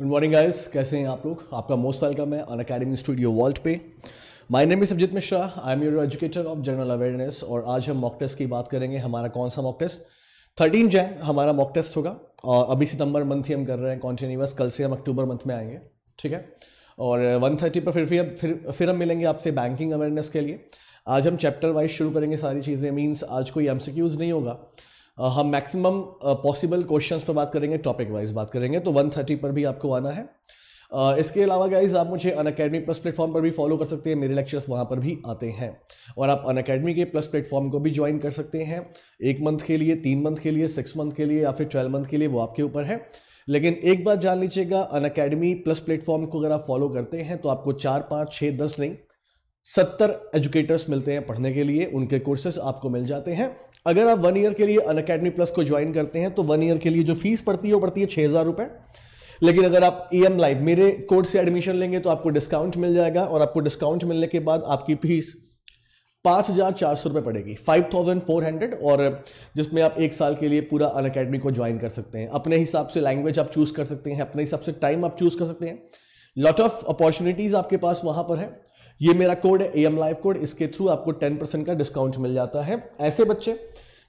Good morning guys कैसे हैं आप लोग? आपका मोस्ट वेलकम है अन अकेडमी स्टूडियो वर्ल्ड पे। My name is Sabjit Mishra I am your educator of general awareness और आज हम मॉक टेस्ट की बात करेंगे। हमारा कौन सा मॉक टेस्ट थर्टीन जैन हमारा मॉक टेस्ट होगा। और अभी सितंबर मंथ ही हम कर रहे हैं कॉन्टीन्यूस कल से हम अक्टूबर मंथ में आएँगे। ठीक है? और वन थर्टी पर फिर फिर फिर फिर हम मिलेंगे आपसे बैंकिंग अवेयरनेस के लिए। आज हम चैप्टर वाइज शुरू करेंगे सारी चीज़ें। मीन्स आज कोई एम नहीं होगा। हम मैक्सिमम पॉसिबल क्वेश्चंस पर बात करेंगे टॉपिक वाइज बात करेंगे तो 130 पर भी आपको आना है। अ, इसके अलावा गाइज़ आप मुझे अन अकेडमी प्लस प्लेटफॉर्म पर भी फॉलो कर सकते हैं मेरे लेक्चर्स वहाँ पर भी आते हैं। और आप अन अकेडमी के प्लस प्लेटफॉर्म को भी ज्वाइन कर सकते हैं। एक मंथ के लिए तीन मंथ के लिए सिक्स मंथ के लिए या फिर ट्वेल्व मंथ के लिए वो आपके ऊपर है। लेकिन एक बात जान लीजिएगा अन अकेडमी प्लस प्लेटफॉर्म को अगर आप फॉलो करते हैं तो आपको चार पाँच छः दस नहीं सत्तर एजुकेटर्स मिलते हैं पढ़ने के लिए उनके कोर्सेज आपको मिल जाते हैं। अगर आप वन ईयर के लिए अन अकेडमी प्लस को ज्वाइन करते हैं तो वन ईयर के लिए जो फ़ीस पड़ती है, वो पड़ती है छः हज़ार रुपये लेकिन अगर आप ए एम लाइव मेरे कोर्स से एडमिशन लेंगे तो आपको डिस्काउंट मिल जाएगा और आपको डिस्काउंट मिलने के बाद आपकी फ़ीस पाँच हज़ार चार सौ रुपये पड़ेगी फाइव थाउज़ेंड फोर हंड्रेड और जिसमें आप एक साल के लिए पूरा अन अकेडमी को ज्वाइन कर सकते हैं। अपने हिसाब से लैंग्वेज आप चूज़ कर सकते हैं, अपने हिसाब से टाइम आप चूज़ कर सकते हैं। लॉट ऑफ़ अपॉर्चुनिटीज़ आपके पास वहाँ पर है। ये मेरा कोड है ए एम लाइव कोड इसके थ्रू आपको टेन परसेंट का डिस्काउंट मिल जाता है। ऐसे बच्चे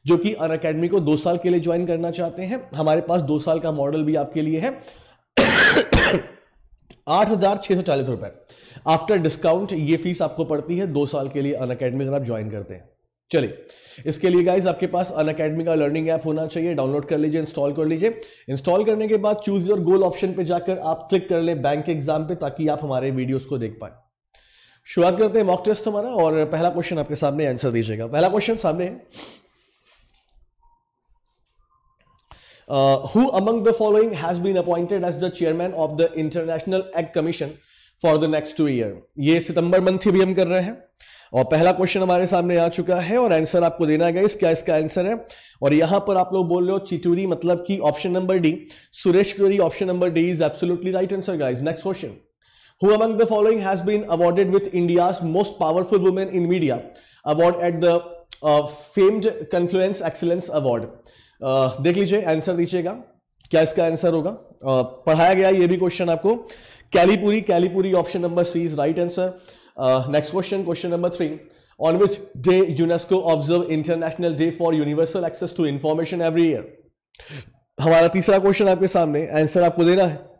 जो कि अन अकेडमी को दो साल के लिए ज्वाइन करना चाहते हैं, हमारे पास दो साल का मॉडल भी आपके लिए है। आठ हज़ार छह सौ चालीस रुपए। आफ्टर डिस्काउंट ये फ़ीस आपको पड़ती है, दो साल के लिए अन अकेडमी अगर आप ज्वाइन करते हैं। चलिए, इसके लिए गाइज़ आपके पास अन अकेडमी का लर्निंग ऐप होना चाहिए डाउनलोड कर लीजिए इंस्टॉल कर लीजिए। इंस्टॉल करने के बाद चूज़ योर गोल ऑप्शन पे जाकर आप क्लिक कर लें बैंक एग्ज़ाम पे, ताकि आप हमारे वीडियोस को देख पाए। शुरुआत करते हैं मॉक टेस्ट हमारा और पहला क्वेश्चन आपके सामने आंसर दीजिएगा। पहला क्वेश्चन सामने है। Who among the following has been appointed as the chairman of the International Egg Commission for the next two year? ये सितंबर मंथ भी हम कर रहे हैं। और पहला क्वेश्चन हमारे सामने आ चुका है और आंसर आपको देना है क्या इसका आंसर है? और यहाँ पर आप लोग बोल रहे हो चिटूरी मतलब कि option number D Suresh option number D is absolutely right answer guys next question Who among the following has been awarded with India's most powerful women in media? Award at the uh, famed Confluence Excellence Award? Uh, देख लीजिए answer दीजिएगा। क्या इसका answer होगा? Uh, पढ़ाया गया ये भी क्वेश्चन आपको। Kailipuri Kailipuri option number C is right answer next question question number three on which day UNESCO observe international day for universal access to information every year हमारा तीसरा क्वेश्चन आपके सामने। आंसर आपको देना है।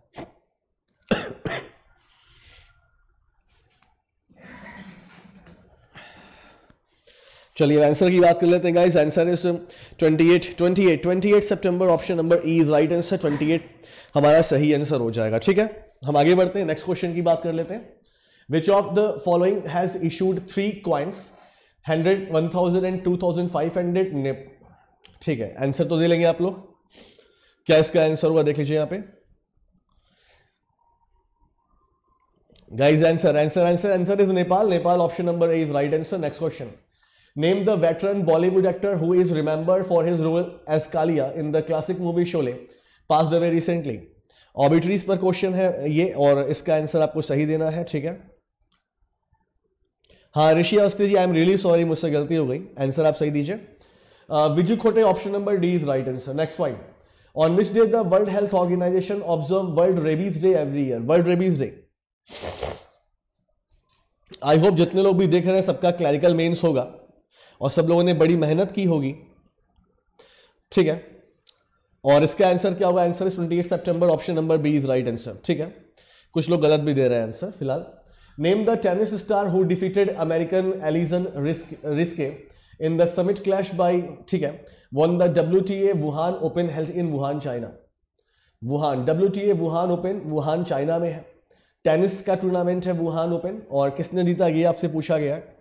चलिए आंसर की बात कर लेते हैं guys answer is 28 28 28 September option number E is right answer 28 हमारा सही आंसर हो जाएगा, ठीक है? हम आगे बढ़ते हैं नेक्स्ट क्वेश्चन की बात कर लेते हैं। Which of the following has issued three coins hundred one thousand and two thousand five hundred ठीक है आंसर तो दे लेंगे आप लोग। क्या इसका आंसर होगा देख लीजिए यहाँ पे। Guys answer answer answer answer is Nepal Nepal option number A is right answer next question Name the veteran Bollywood actor who is remembered for his role as Kalia in the classic movie Sholay, passed away recently. Obituaries पर question है ये और इसका answer आपको सही देना है ठीक है? हाँ Rishi Awasthi ji I am really sorry मुझसे गलती हो गई। आंसर आप सही दीजिए। Biju Khote option number D is right answer next point on which day the World Health Organization observe World Rabies Day every year World Rabies Day I hope जितने लोग भी देख रहे हैं सबका क्लैरिकल मेंस होगा। और सब लोगों ने बड़ी मेहनत की होगी। ठीक है? और इसका आंसर क्या होगा? Answer is twenty eight September option number B is right answer ठीक है? कुछ लोग गलत भी दे रहे हैं आंसर फ़िलहाल। Name the tennis star who defeated American Alison Riske Riske in the summit clash by ठीक है won the W T A Wuhan open held in Wuhan China Wuhan W T A Wuhan open Wuhan China में है। Tennis का tournament है Wuhan open और किसने जीता, ये आपसे पूछा गया है।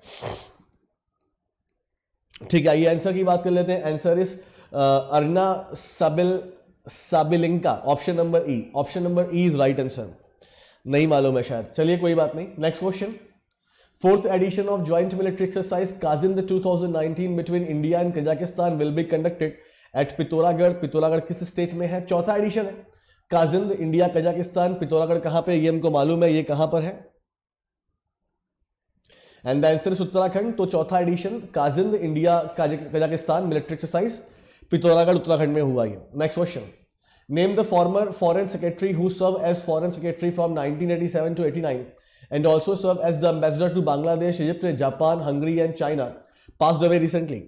ठीक है, ये आंसर की बात कर लेते हैं। Answer is Aryna Sabal, Sabalenka option number E option number E is right answer नहीं मालूम है शायद। चलिए, कोई बात नहीं। Next question fourth edition of joint military exercise Kazind 2019 between India and Kazakhstan will be conducted at Pithoragarh Pithoragarh किस state में है? चौथा एडिशन है। काजिंद इंडिया कजाकिस्तान पितौरागढ़ कहाँ पे ये हमको मालूम है, ये कहाँ पर है? And the answer is Uttarakhand तो चौथा edition Kazind India Kazakhstan military exercise Pithoragarh Uttarakhand में हुआ ये। Next question name the former foreign secretary who serve as foreign secretary from nineteen eighty seven to eighty nine and also serve as the ambassador to Bangladesh Egypt Japan Hungary and China pass away recently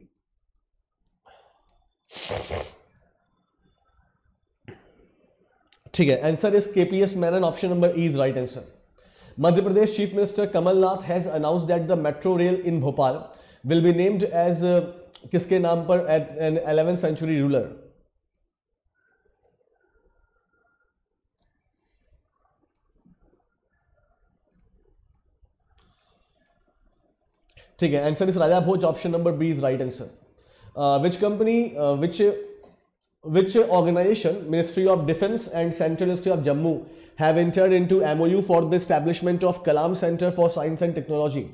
ठीक है answer is K P S Menon option number E is right answer Madhya Pradesh chief minister Kamal Nath has announce that the metro rail in Bhopal will be named as किसके नाम पर at an eleven century ruler ठीक है answer is Raja Bhoj option number B is right answer which company which which organization ministry of defense and central university of jammu have entered into mou for the establishment of kalam center for science and technology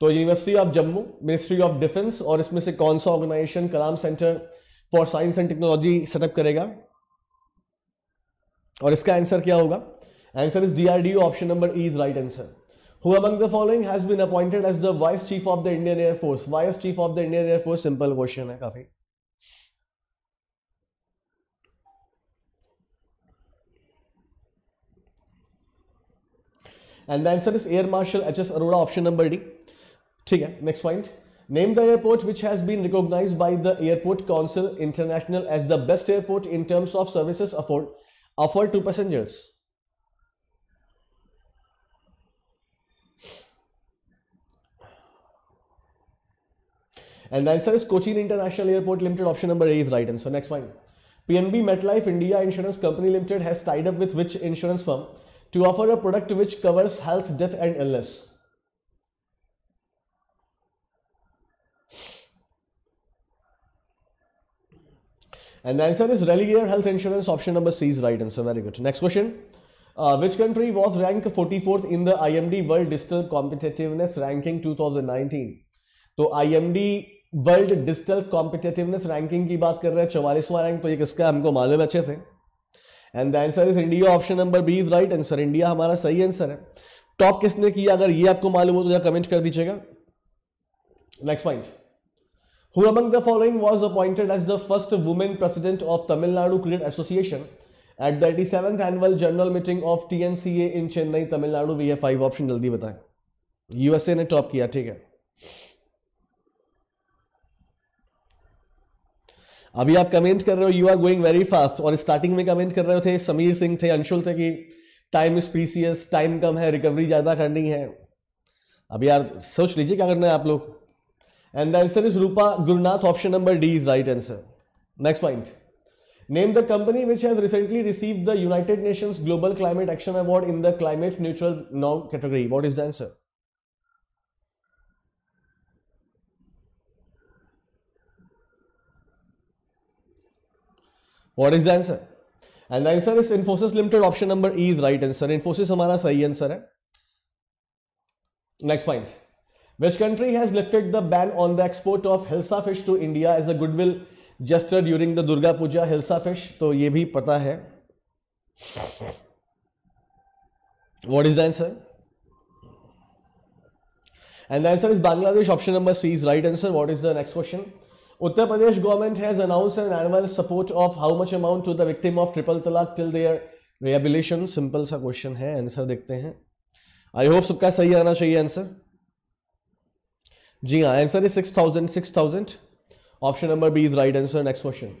तो university of Jammu ministry of defence और इसमें से कौन सा organization Kalam centre for science and technology set up करेगा और इसका answer क्या होगा answer is DRDO option number E is right answer Who among the following has been appointed as the Vice Chief of the Indian Air Force? Vice Chief of the Indian Air Force, simple question है काफ़ी And the answer is Air Marshal H.S. Arora, option number D. ठीक है next point. Name the airport which has been recognized by the Airport Council International as the best airport in terms of services offered, offered to passengers. And the answer is Cochin International Airport Limited. Option number A is right answer. Next one. PNB MetLife India Insurance Company Limited has tied up with which insurance firm to offer a product which covers health, death, and illness? And the answer is Religare Health Insurance. Option number C is right answer. Very good. Next question. Uh, which country was ranked 44th in the IMD World Digital Competitiveness Ranking 2019? तो IMD world digital competitiveness ranking की बात कर रहे हैं चौवालीसवां rank तो ये किसका हमको मालूम है अच्छे से and the answer is India option number B is right answer India हमारा सही आंसर है। टॉप किसने किया? अगर ये आपको मालूम हो तो कमेंट कर दीजिएगा। Next point who among the following was appointed as the first women president of Tamil Nadu cricket association at the eighty seventh annual general meeting of T N in Chennai Tamil Nadu we है five option जल्दी बताएँ। USA ने top किया, ठीक है। अभी आप comment कर रहे हो you are going very fast और स्टार्टिंग में कमेंट कर रहे थे, समीर सिंह थे, अंशुल थे कि टाइम इज़ प्रीसियस टाइम कम है रिकवरी ज़्यादा करनी है। अब यार, सोच लीजिए क्या करना है आप लोग। And the answer is Rupa Gurunath option number D is right answer next point name the company which has recently receive the United Nations global climate action award in the climate neutral now category what is the answer what is the answer and answer is Infosys limited option number E is right answer Infosys हमारा सही answer है next point which country has lifted the ban on the export of hilsa fish to India as a goodwill gesture during the Durga Puja hilsa fish तो ये भी पता है। What is the answer and the answer is Bangladesh option number C is right answer what is the next question Uttar Pradesh government has announce an annual support of how much amount to the victim of triple talaq till their rehabilitation simple सा question है answer देखते हैं। I hope सबका सही आना चाहिए answer जी हाँ answer is six thousand six thousand option number B is right answer next question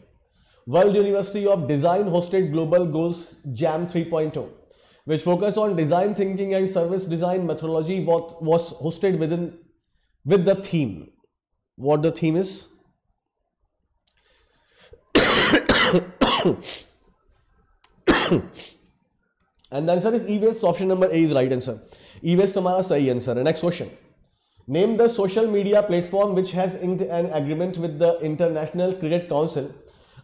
world university of design hosted global goals jam three point which focus on design thinking and service design methodology what was hosted with in with the theme what the theme is and answer is e waste option number A is right answer e waste हमारा सही answer है next question name the social media platform which has inked an agreement with the International Cricket Council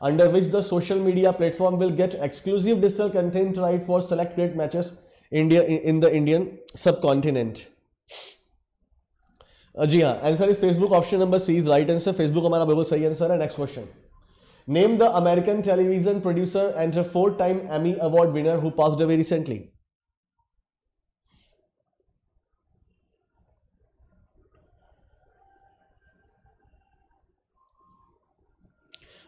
under which the social media platform will get exclusive digital content right for select cricket matches India in the Indian sub continent हाँ answer is Facebook option number C is right answer Facebook हमारा बिल्कुल सही answer है। Next question Name the American television producer and a four-time Emmy Award winner who passed away recently.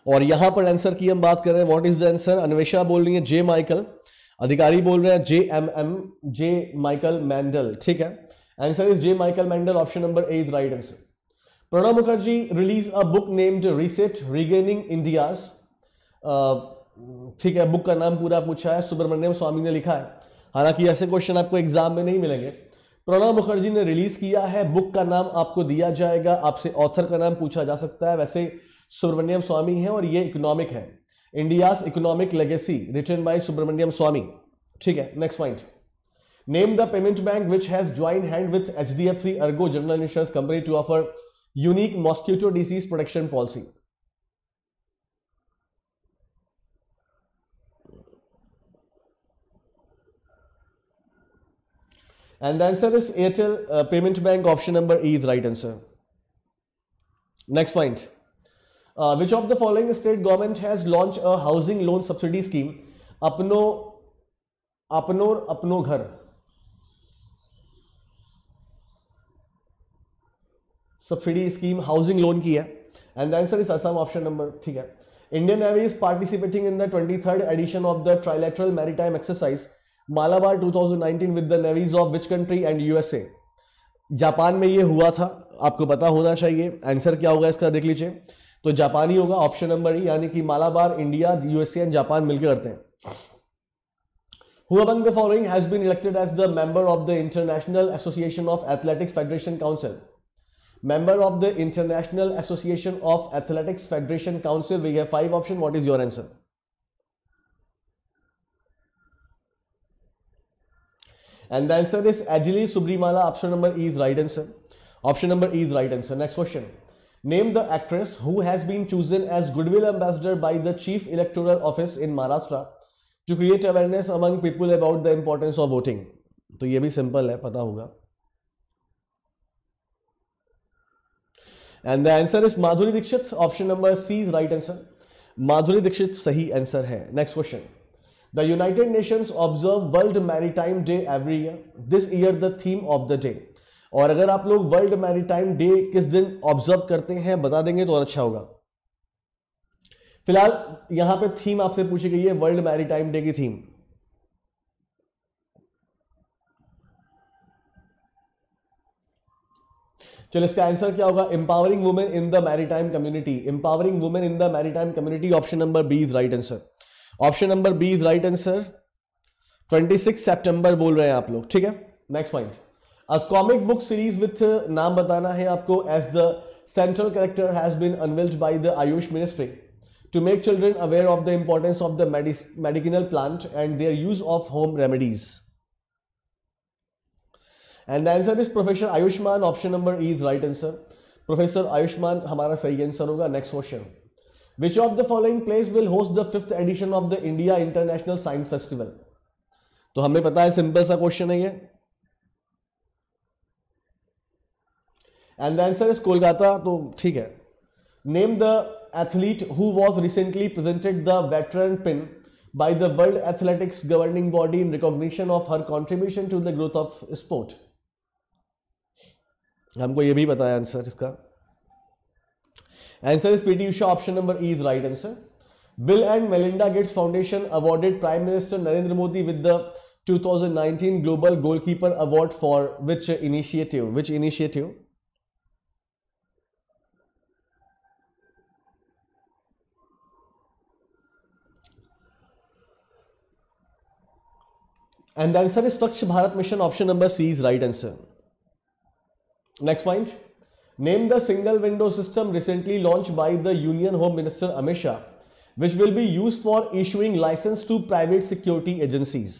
और यहाँ पर answer की हम बात कर रहे हैं। What is the answer Anvesha बोल रही है जे माइकल अधिकारी बोल रहे हैं J M M J Michael Mandel ठीक है? Answer is J Michael Mandel option number A is right answer Pranab Mukherjee release a book named reset regaining India's ठीक है बुक का नाम पूरा पूछा है, सुब्रमण्यम स्वामी ने लिखा है। हालाँकि ऐसे क्वेश्चन आपको एग्ज़ाम में नहीं मिलेंगे। प्रणब मुखर्जी ने रिलीज़ किया है बुक का नाम आपको दिया जाएगा, आपसे ऑथर का नाम पूछा जा सकता है। वैसे सुब्रमण्यम स्वामी है और ये इकोनॉमिक है। India's economic legacy written by Subramanian Swamy. ठीक है next point name the payment bank which has join hand with H D F C ergo general insurance company to offer unique mosquito disease protection policy. And the answer is Airtel uh, Payment Bank option number E is right answer. Next point. Uh, which of the following state government has launched a housing loan subsidy scheme? Apno, Apnor, Apno Ghar. Subsidy scheme housing loan की है. And the answer is Assam option number ठीक है. Indian navy is participating in the twenty third edition of the trilateral maritime exercise Malabar 2019 with the navies of which country and USA Japan में ये हुआ था, आपको पता होना चाहिए. आंसर क्या होगा इसका, देख लीजिए. तो जापानी होगा ऑप्शन नंबर ई यानी कि Malabar India USA and Japan मिलकर करते हैं. Among the following has been elected as the member of the International Association of Athletics Federation Council? Member of the International Association of Athletics Federation Council. We have five options. What is your answer? And the answer is Ajili Subrimala. Option number E is right answer. Option number E is right answer. Next question. Name the actress who has been chosen as Goodwill Ambassador by the Chief Electoral Office in Maharashtra to create awareness among people about the importance of voting. तो ये भी simple है पता होगा and the answer is Madhuri Dixit option number C is right answer Madhuri Dixit सही answer है next question the United Nations observe world maritime day every year this year the theme of the day और अगर आप लोग world maritime day किस दिन observe करते हैं, बता देंगे तो और अच्छा होगा। फ़िलहाल, यहाँ पे थीम आपसे पूछी गई है वर्ल्ड मैरीटाइम डे की थीम चलो, इसका आंसर क्या होगा? Empowering women in the maritime community empowering women in the maritime community option number B is right answer option number B is right answer 26 सितंबर बोल रहे हैं आप लोग, ठीक है? Next point a comic book series with नाम बताना है आपको as the central character has been unveiled by the Ayush ministry to make children aware of the importance of medic, medicinal plant and their use of home remedies. And the answer is Professor Ayushman. Option number E is right answer. Professor Ayushman हमारा सही answer होगा. Next question. Which of the following place will host the fifth edition of the India International Science Festival? तो हमें पता है simple सा question है ये and the answer is Kolkata तो ठीक है name the athlete who was recently presented the veteran pin by the World Athletics governing body in recognition of her contribution to the growth of sport. हमको ये भी है answer इसका answer is PT Usha option number E is right answer bill and Melinda Gates foundation awarded prime minister Narendra Modi with the 2019 global goalkeeper award for which initiative which initiative And the answer is Swachh Bharat Mission. Option number C is right answer. Next point name the single window system recently launched by the union home minister Amit Shah which will be used for issuing license to private security agencies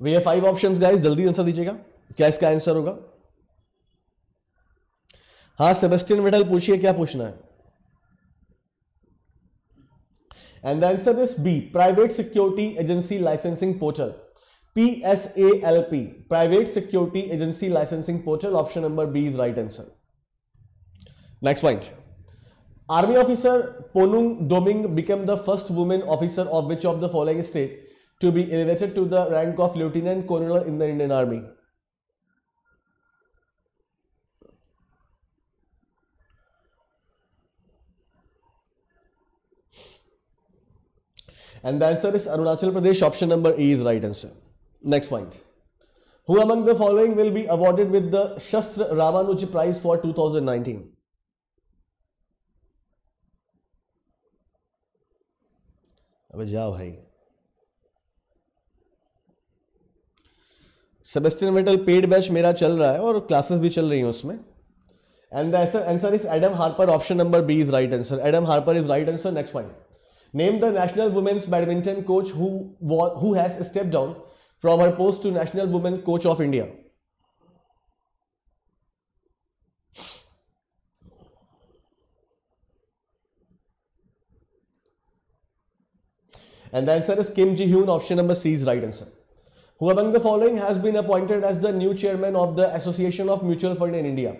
way five option guys जल्दी answer दीजिएगा क्या इसका answer होगा हाँ Sebastian medal पूछिए क्या पूछना है and the answer is B private security agency licensing portal PSALP, Private Security Agency Licensing Portal. Option number B is right answer. Next point. Army officer Ponung Doming became the first woman officer of which of the following state to be elevated to the rank of lieutenant colonel in the Indian Army? And the answer is Arunachal Pradesh. Option number E is right answer. Next point. Who among the following will be awarded with the Shastra Ramanuj Prize for 2019? अबे जाओ भाई Sebastian Vettel paid batch मेरा चल रहा है और classes भी चल रही हैं उसमें and the answer is Adam Harper option number B is right answer Adam Harper is right answer next point name the national women's badminton coach who has step down from her post to National Women Coach of India. And the answer is Kim Ji Hyun. Option number C is right answer. Who among the following has been appointed as the new chairman of the Association of Mutual Fund in India?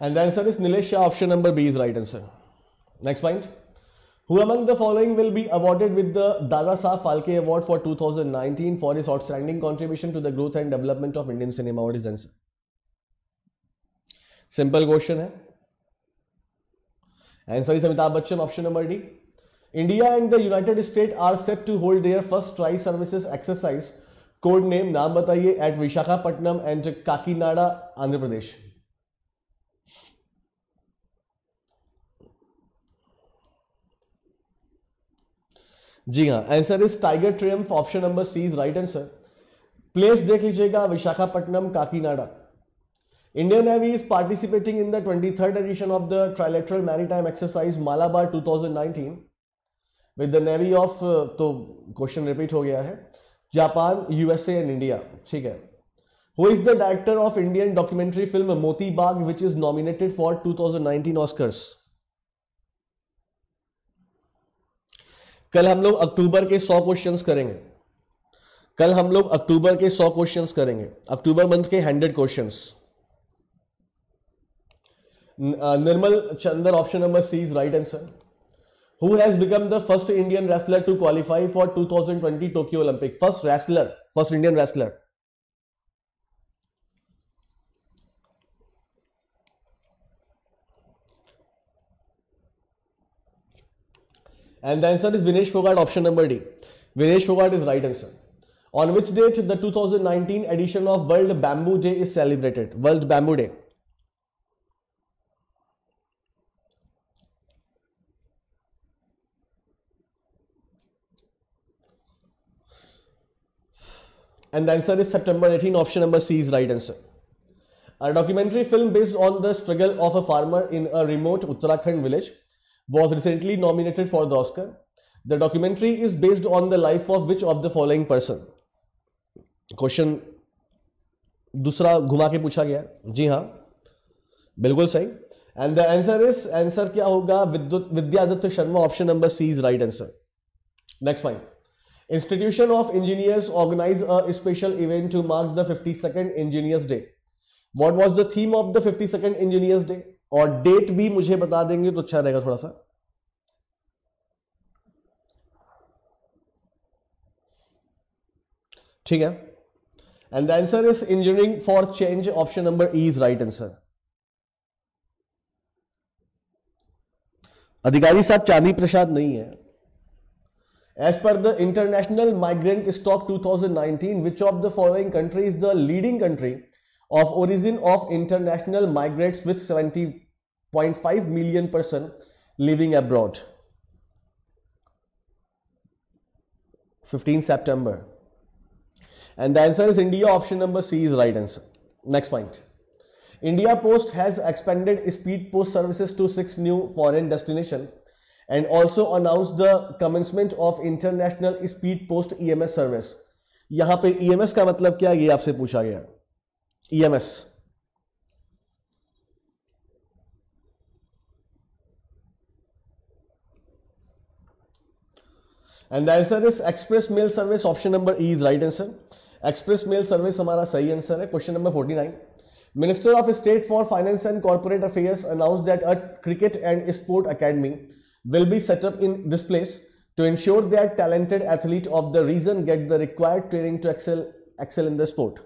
And the answer is Nilesh Shah. Option number B is right answer. Next point. Who among the following will be awarded with the Dada Saab Phalke Award for 2019 for his outstanding contribution to the growth and development of Indian cinema? What is the answer? Simple question है Answer is Amitabh Bachchan, option number D. India and the United States are set to hold their first tri services exercise. Code name नाम बताइए at Visakhapatnam and Kakinada, Andhra Pradesh. जी हाँ answer is tiger triumph option number C is right answer place देख लीजिएगा, Visakhapatnam, Kakinada. Indian navy is participating in the twenty third edition of the trilateral maritime exercise Malabar 2019 with the navy of तो question repeat हो गया है. Japan USA and India ठीक है. Who is the director of Indian documentary film Moti Bagh which is nominated for 2019 Oscars कल हम लोग अक्टूबर के सौ क्वेश्चंस करेंगे। कल हम लोग अक्टूबर के सौ क्वेश्चंस करेंगे। अक्टूबर मंथ के hundred questions Nirmal Chander option number C is right answer who has become the first Indian wrestler to qualify for 2020 Tokyo Olympic first wrestler first Indian wrestler And the answer is Vinesh Fogart, option number D. Vinesh Fogart is right answer. On which date the 2019 edition of World Bamboo Day is celebrated? World Bamboo Day. And the answer is September 18, option number C is right answer. A documentary film based on the struggle of a farmer in a remote Uttarakhand village was recently nominated for the Oscar. The documentary is based on the life of which of the following person? Question दूसरा घुमा के पूछा गया जी हाँ बिल्कुल सही। And the answer is answer क्या होगा? Vidyaditya Sharma option number C is right answer next point institution of engineers organize a special event to mark the fifty second engineers day what was the theme of the fifty second engineers day और date भी मुझे बता देंगे तो अच्छा रहेगा थोड़ा सा। ठीक है? And the answer is engineering for change option number E is right answer अधिकारी साहब चांदी प्रसाद नहीं है। As per the international migrant stock 2019 which of the following country is the leading country of origin of international migrants with 70.5 million person living abroad 15 September and the answer is India option number C is right answer next point India Post has expanded speed post services to six new foreign destinations and also announced the commencement of international speed post EMS service यहाँ पे EMS का मतलब क्या ये आपसे पूछा गया M S and answer is express mail service option number E is right answer express mail service हमारा सही आंसर है. Question number forty nine minister of state for finance and corporate affairs announce that a cricket and sport academy will be set up in this place to ensure that talented athlete of the region get the required training to excel excel in the sport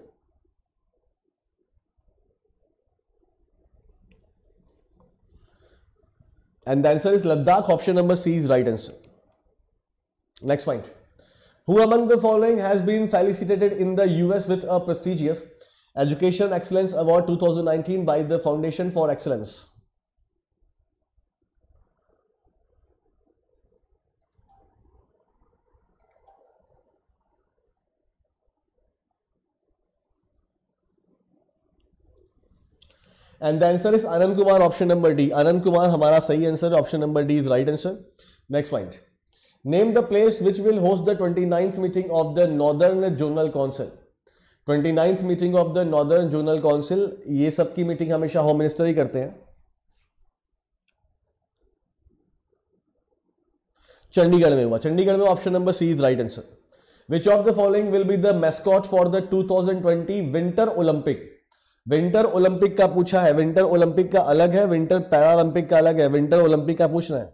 and the answer is ladakh option number c is right answer. Next point. Who among the following has been felicitated in the us with a prestigious education excellence award 2019 by the foundation for excellence and the answer is Anand Kumar option number D Anand Kumar हमारा सही answer option number D is right answer next point name the place which will host the twenty meeting of the northern zonal council twenty meeting of the northern zonal council ये सबकी मीटिंग हमेशा home minister ही करते हैं चंडीगढ़ में हुआ चंडीगढ़ में option number C is right answer which of the following will be the mascot for the 2020 winter Olympic winter Olympic का पूछा है, विंटर ओलंपिक का अलग है, विंटर पैरा ओलंपिक का अलग है, विंटर ओलंपिक का पूछ रहे हैं।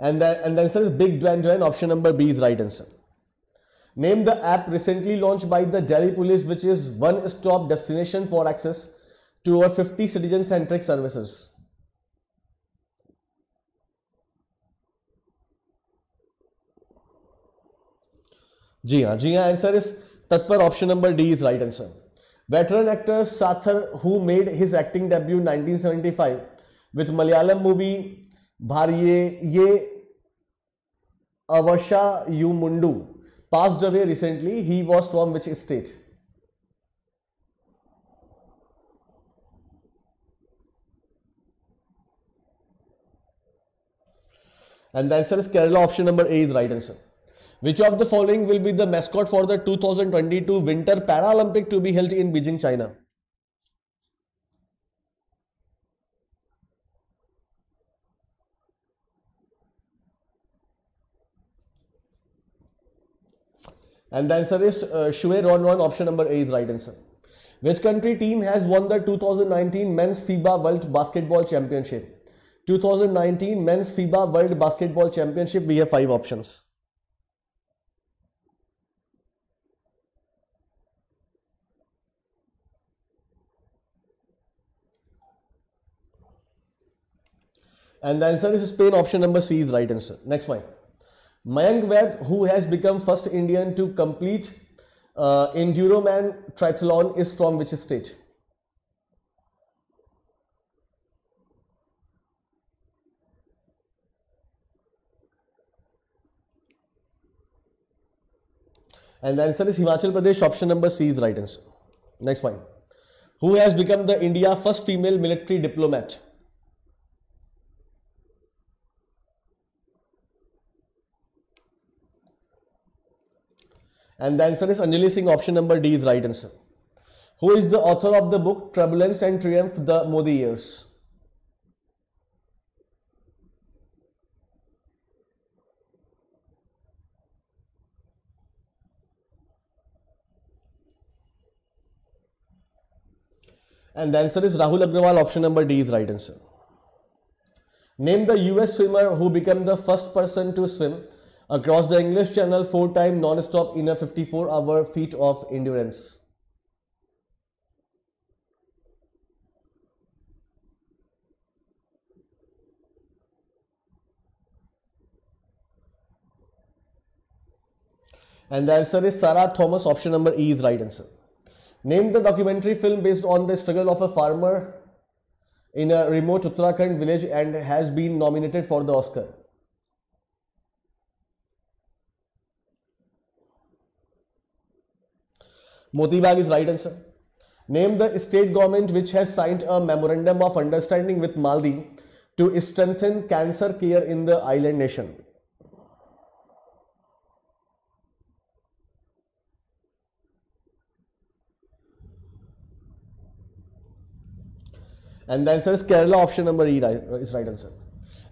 And and answer is bing dwen dwen option number B is right answer name the app recently launched by the Delhi police which is one stop destination for access to our fifty citizen centric services जी हाँ जी हाँ answer is Tatpar option number D is right answer veteran actor Sathar who made his acting debut 1975 with Malayalam movie भारिये ये अवशा यू मुंडू pass away recently he was from which state And the answer is Kerala. Option number A is right answer. Which of the following will be the mascot for the 2022 Winter Paralympic to be held in Beijing, China? And the answer is uh, Shue Ronron. Option number A is right answer. Which country team has won the 2019 Men's FIBA World Basketball Championship? 2019 Men's FIBA World Basketball Championship. We have five options. And the answer is Spain. Option number C is right answer. Next one. Mayank Vaid, who has become first Indian to complete uh, Enduroman triathlon, is from which state? And the answer is Himachal Pradesh. Option number C is right answer. Next one. Who has become the India first female military diplomat? And the answer is Anjali Singh. Option number D is right answer. Who is the author of the book Turbulence and Triumph The Modi Years? And the answer is Rahul Agrawal. Option number D is right answer. Name the US swimmer who became the first person to swim across the English Channel four time non-stop in a 54 hour feat of endurance. And the answer is Sarah Thomas. Option number E is right answer. Name the documentary film based on the struggle of a farmer in a remote Uttarakhand village and has been nominated for the Oscar. Motibag is right answer. Name the state government which has signed a memorandum of understanding with Maldives to strengthen cancer care in the island nation. And the answer is Kerala. Option number E is right answer.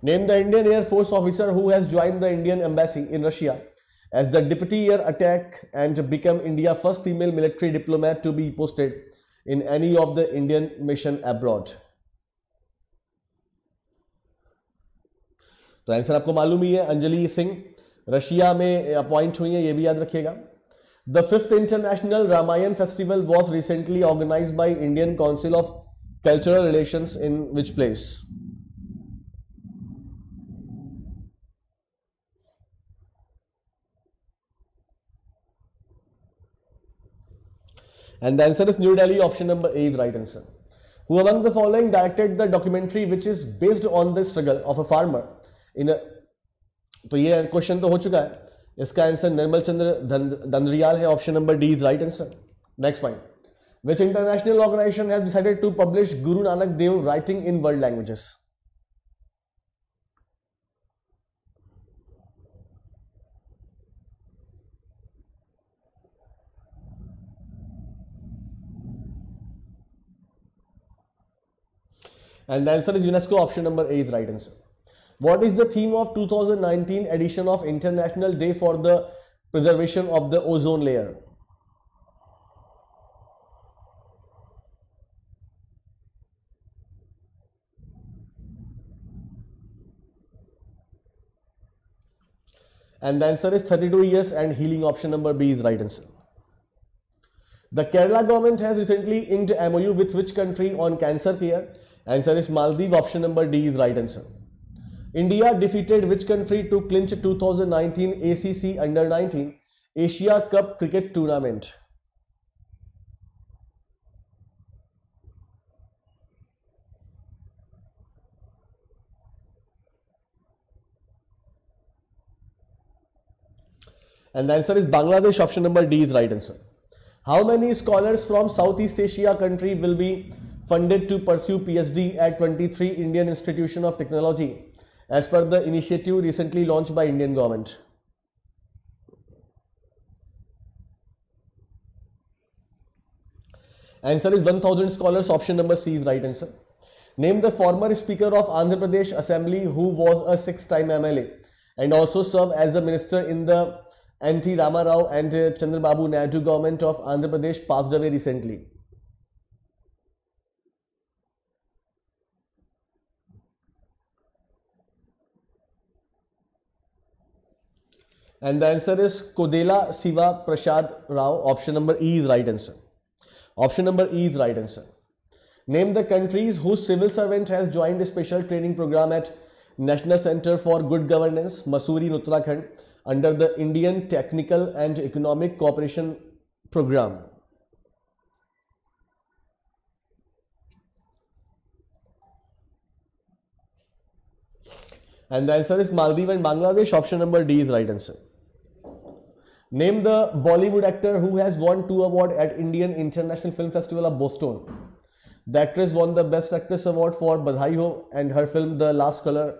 Name the Indian Air Force officer who has joined the Indian embassy in Russia as the deputy air attack and become India's first female military diplomat to be posted in any of the Indian mission abroad? तो answer आपको मालूम ही है Anjali Singh Russia में appoint हुई है ये भी याद रखिएगा the fifth international Ramayana festival was recently organise by Indian council of cultural relations in which place And the answer is New Delhi. Option number A is right answer. Who among the following directed the documentary which is based on the struggle of a farmer in a तो ये question तो हो चुका है इसका answer निर्मल चंद्र दंद्रियाल है option number D is right answer next point which international organisation has decided to publish Guru Nanak Dev writing in world languages And the answer is UNESCO. Option number A is right answer. What is the theme of 2019 edition of International Day for the Preservation of the Ozone Layer? And the answer is 32 years and healing option number B is right answer. The Kerala government has recently inked MOU with which country on cancer care? Answer is Maldives. Option number D is right answer. India defeated which country to clinch 2019 ACC Under 19 Asia Cup Cricket Tournament? And the answer is Bangladesh. Option number D is right answer. How many scholars from Southeast Asia country will be funded to pursue PhD at 23 Indian Institution of Technology as per the initiative recently launched by Indian government? Answer is 1000 scholars. Option number C is right answer. Name the former Speaker of Andhra Pradesh Assembly who was a six-time MLA and also served as the minister in the N.T. Ramarao and uh, Chandrababu Naidu government of Andhra Pradesh passed away recently. And the answer is Kodela Siva Prasad Rao. Option number E is right answer. Option number E is right answer. Name the countries whose civil servant has joined a special training program at National Center for Good Governance, Masuri, Uttarakhand, under the Indian Technical and Economic Cooperation Program. And the answer is Maldives and Bangladesh. Option number D is right answer. Name the Bollywood actor who has won two awards at Indian International Film Festival of Boston. The actress won the Best Actress Award for Badhai Ho and her film The Last Color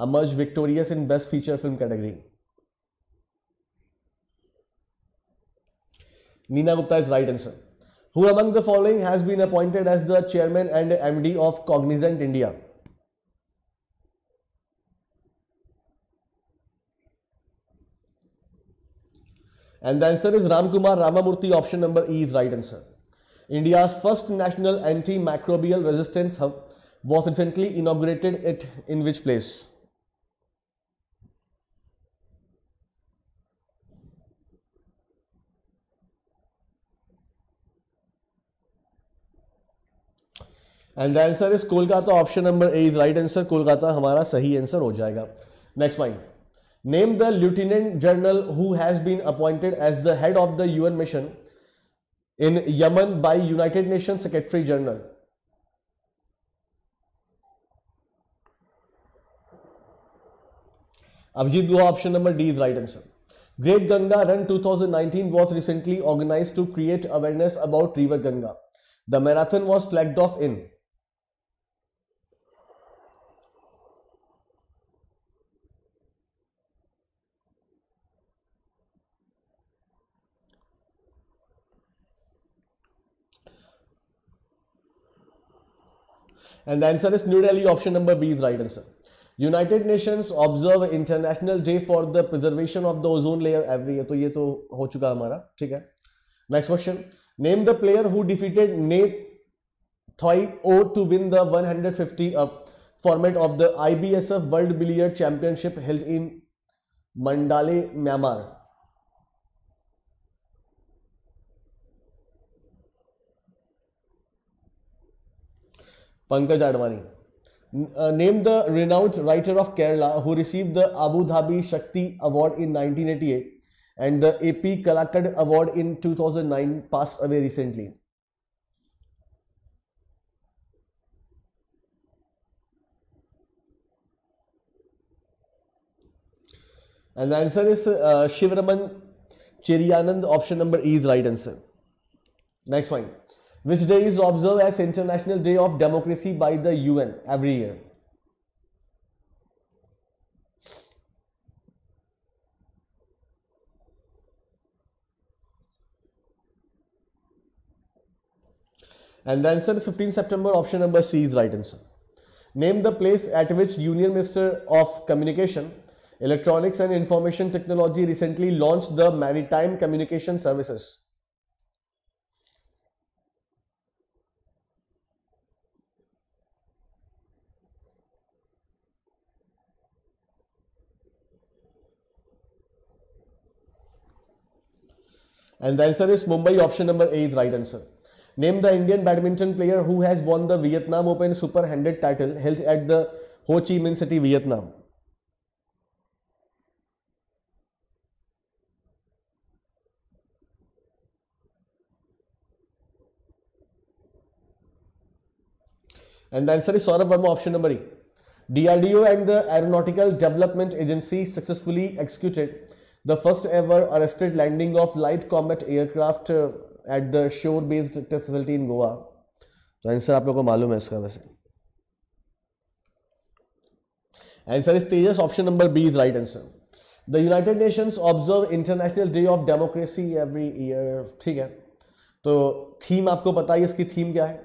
emerged victorious in Best Feature Film category. Nina Gupta is right answer. Who among the following has been appointed as the chairman and MD of Cognizant India? And the answer is Ramkumar Ramamurthy. Option number E is right answer. India's first national antimicrobial resistance hub was recently inaugurated it in which place? And the answer is Kolkata option number A is right answer Kolkata हमारा सही answer हो जाएगा next point Name the lieutenant general who has been appointed as the head of the UN mission in Yemen by United Nations Secretary General. Abhijit Guha option number D is right answer. Great Ganga Run 2019 was recently organized to create awareness about River Ganga. The marathon was flagged off in And the answer is New Delhi. Option number B is right answer. United Nations observe International Day for the preservation of the ozone layer every year. तो ये तो हो चुका हमारा ठीक है next question Name the player who defeated Nate Thoi O to win the 150 up format of the IBSF World Billiard Championship held in Mandale, Pankaj Advani. Uh, name the renowned writer of Kerala who received the Abu Dhabi Shakti Award in 1988 and the AP Kalakad Award in 2009 passed away recently. And the answer is uh, Shivraman Cherianand. Option number E is right answer. Next one. Which day is observed as International Day of Democracy by the UN every year? And the answer 15 September, option number C is right answer. Name the place at which Union Minister of Communication, Electronics and Information Technology recently launched the Maritime Communication Services. And the answer is Mumbai. Option number A is right answer. Name the Indian badminton player who has won the Vietnam Open Super 100 title held at the Ho Chi Minh City, Vietnam. And the answer is Saurabh Verma, option number E. DRDO and the Aeronautical Development Agency successfully executed the first ever arrested landing of light combat uh, at the shore based test facility in Goa. तो answer आप लोगों को मालूम है इसका वैसे। Answer is Tejas option number B is right answer the United Nations observe international day of democracy every year ठीक है? तो थीम आपको पता ही इसकी थीम क्या है?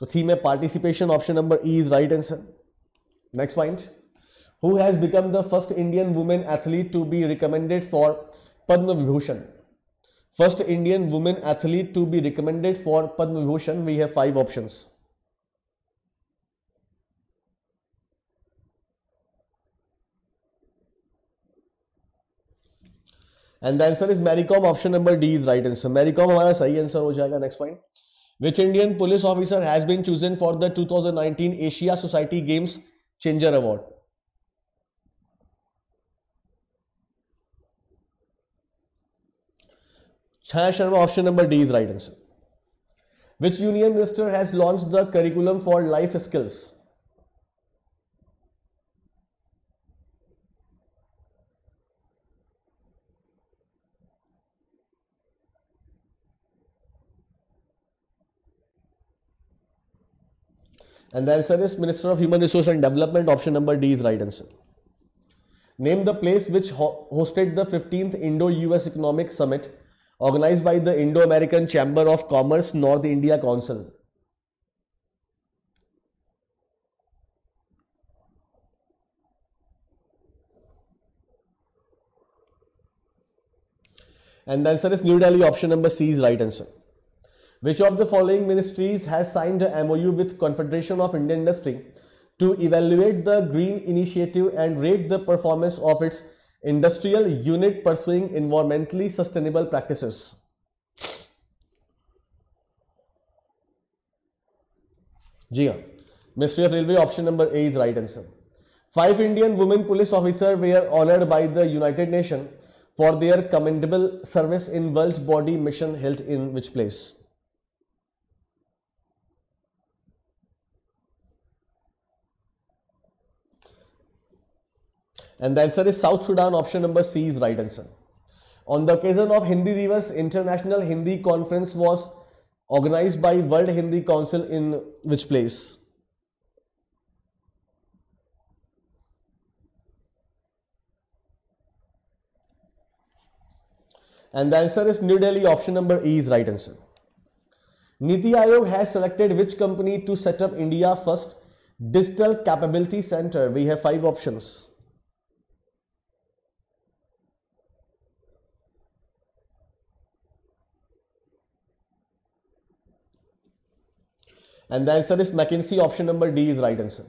तो थीम है participation option number E is right answer next point who has become the first Indian woman athlete to be recommended for Padma Vibhushan. First Indian woman athlete to be recommended for Padma Vibhushan. We have five options. Answer is Mary Kom. Option number D is right answer. Mary Kom हमारा सही answer हो जाएगा. Next point. Which Indian police officer has been chosen for the 2019 Asia Society Games Changer Award? Chaya Sharma, option number D is right answer. Which union minister has launched the curriculum for life skills? And the answer is Minister of Human Resource and Development. Option number D is right answer. Name the place which ho- hosted the 15th Indo-US Economic Summit organized by the Indo-American Chamber of Commerce North India Council. And the answer is New Delhi. Option number C is right answer. Which of the following ministries has signed a MOU with Confederation of Indian Industry to evaluate the green initiative and rate the performance of its industrial unit pursuing environmentally sustainable practices? जी हाँ ministry of railway option number A is right answer five Indian women police officer were honoured by the united nation for their commendable service in world body mission health in which place And the answer is South Sudan. Option number C is right answer. On the occasion of Hindi Divas, International Hindi Conference was organized by World Hindi Council in which place? And the answer is New Delhi. Option number E is right answer. Niti Aayog has selected which company to set up India first digital capability center? We have five options. And the answer is McKinsey. Option number D is right answer.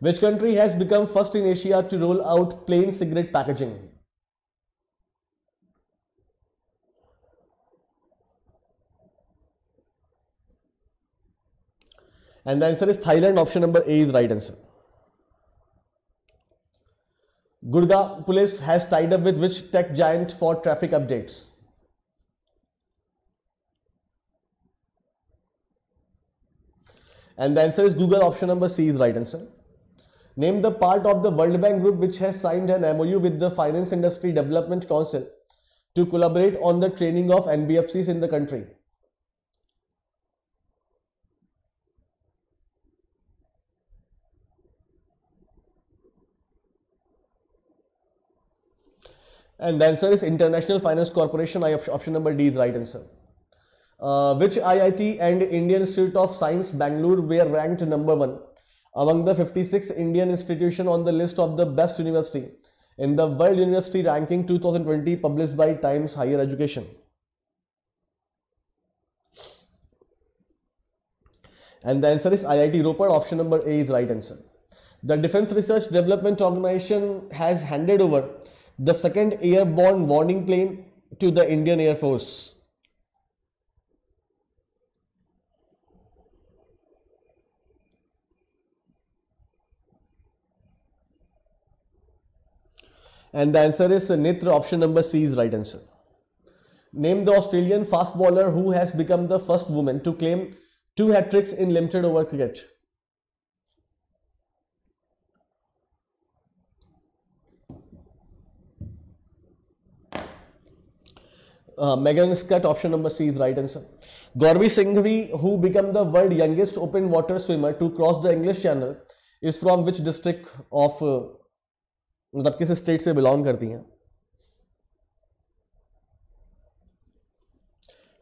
Which country has become first in Asia to roll out plain cigarette packaging? And the answer is Thailand. Option number A is right answer. Gurga police has tied up with which tech giant for traffic updates? And the answer is Google. Option number C is right answer. Name the part of the World Bank Group which has signed an MOU with the Finance Industry Development Council to collaborate on the training of NBFCs in the country. And the answer is International Finance Corporation. I option number D is right answer. Uh, which IIT and Indian Institute of Science Bangalore were ranked number one among the 56 Indian institution on the list of the best university in the World University Ranking 2020 published by Times Higher Education. And the answer is IIT Ropar. Option number A is right answer. The Defense Research Development Organization has handed over the second airborne warning plane to the Indian Air Force. And the answer is Nitra. Option number C is right answer. Name the Australian fast bowler who has become the first woman to claim two hat tricks in limited over cricket. Uh, Megan Scott, option number C is right answer. Gauravi Singhvi, who became the world youngest open water swimmer to cross the English Channel, is from which district of uh, मतलब किस state से belong करती हैं?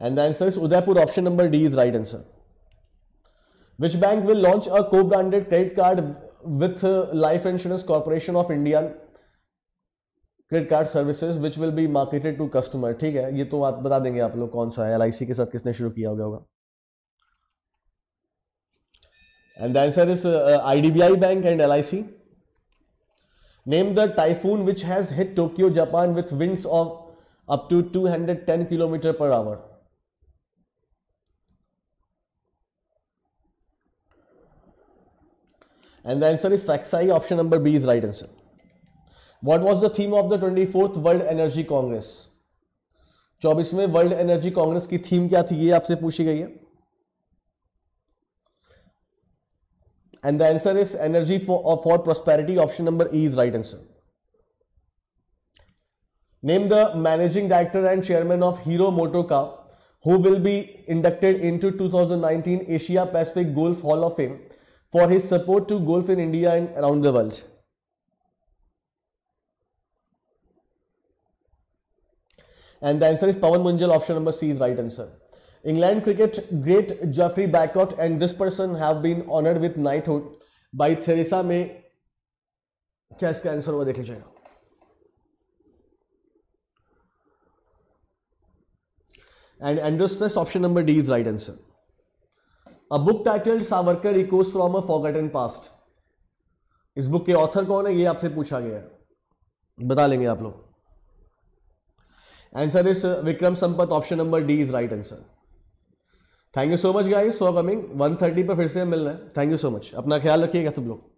And the answer is Udaipur option number D is right answer which bank will launch a co branded credit card with life insurance corporation of India credit card services which will be marketed to customer ठीक है, ये तो बात बता देंगे आप लोग कौन सा है एलआईसी के साथ किसने शुरू किया होगा and the answer is I bank and L I C name the typhoon which has hit Tokyo Japan with wind of up to 210 kilometre per hour and the answer is Faxai option number B is right answer what was the theme of the twenty fourth world energy congress चौबीसवें world energy Congress की theme क्या थी? ये आपसे पूछी गई है। And the answer is energy for, uh, for prosperity. Option number E is right answer. Name the managing director and chairman of Hero Motoka who will be inducted into 2019 Asia Pacific Golf Hall of Fame for his support to golf in India and around the world. And the answer is Pawan Munjal. Option number C is right answer. England cricket great Geoffrey Boycott and this person have been honoured with knighthood by Theresa May क्या इसका answer हुआ देख लीजिएगा। And Andrews option number D is right answer a book titled Savarkar echoes from a forgotten past इस book के author कौन है? ये आपसे पूछा गया है। बता लेंगे आप लोग। Answer is Vikram Sampath option number D is right answer thank you so much guys for coming 130 पर फिर से मिल रहे हैं. थैंक यू सो मच अपना ख्याल रखिएगा सब लोग.